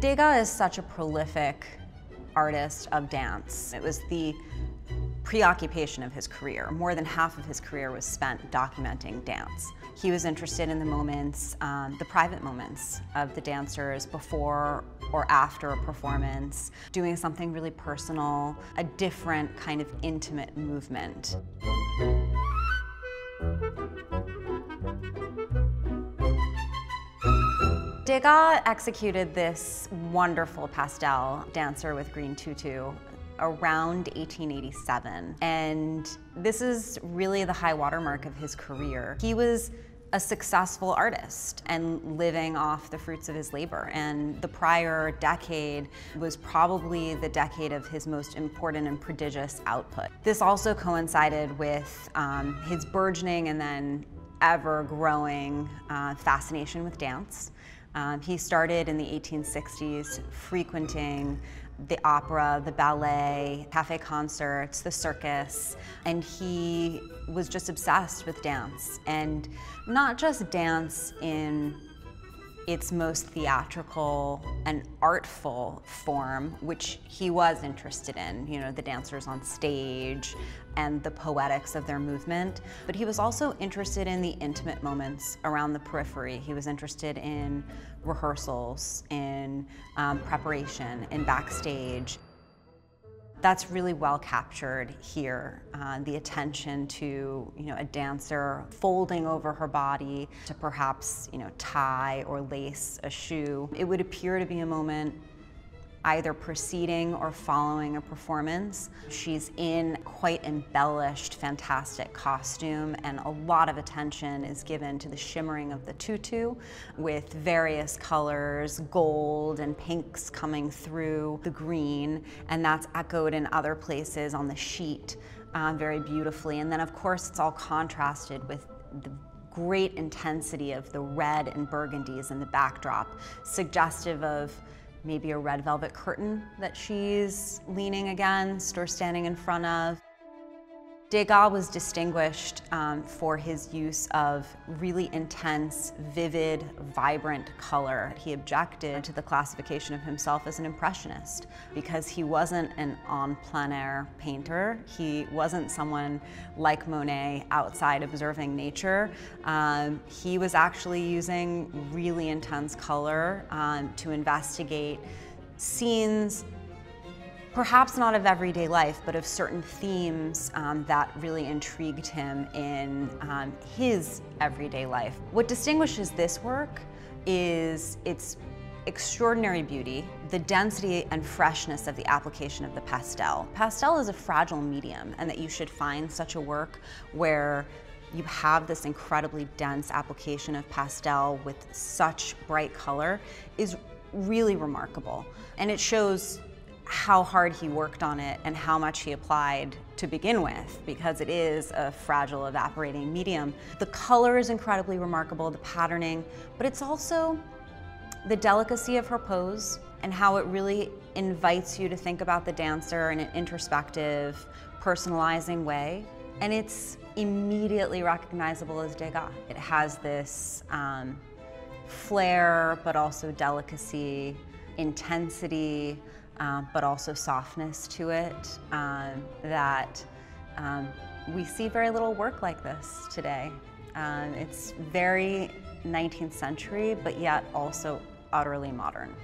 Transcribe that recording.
Degas is such a prolific artist of dance. It was the preoccupation of his career. More than half of his career was spent documenting dance. He was interested in the moments, um, the private moments of the dancers before or after a performance, doing something really personal, a different kind of intimate movement. Degas executed this wonderful pastel dancer with green tutu around 1887. And this is really the high watermark of his career. He was a successful artist and living off the fruits of his labor. And the prior decade was probably the decade of his most important and prodigious output. This also coincided with um, his burgeoning and then ever growing uh, fascination with dance. Um, he started in the 1860s frequenting the opera, the ballet, cafe concerts, the circus, and he was just obsessed with dance. And not just dance in its most theatrical and artful form, which he was interested in, you know, the dancers on stage and the poetics of their movement. But he was also interested in the intimate moments around the periphery. He was interested in rehearsals, in um, preparation, in backstage. That's really well captured here. Uh, the attention to, you know, a dancer folding over her body to perhaps, you know, tie or lace a shoe. It would appear to be a moment either preceding or following a performance. She's in quite embellished, fantastic costume and a lot of attention is given to the shimmering of the tutu with various colors, gold and pinks coming through the green and that's echoed in other places on the sheet uh, very beautifully. And then of course it's all contrasted with the great intensity of the red and burgundies in the backdrop, suggestive of maybe a red velvet curtain that she's leaning against or standing in front of. Degas was distinguished um, for his use of really intense, vivid, vibrant color. He objected to the classification of himself as an impressionist because he wasn't an en plein air painter. He wasn't someone like Monet outside observing nature. Um, he was actually using really intense color um, to investigate scenes perhaps not of everyday life, but of certain themes um, that really intrigued him in um, his everyday life. What distinguishes this work is its extraordinary beauty, the density and freshness of the application of the pastel. Pastel is a fragile medium and that you should find such a work where you have this incredibly dense application of pastel with such bright color is really remarkable. And it shows how hard he worked on it and how much he applied to begin with because it is a fragile evaporating medium. The color is incredibly remarkable, the patterning, but it's also the delicacy of her pose and how it really invites you to think about the dancer in an introspective, personalizing way. And it's immediately recognizable as Degas. It has this um, flair, but also delicacy, intensity, um, but also softness to it um, that um, we see very little work like this today. Um, it's very 19th century, but yet also utterly modern.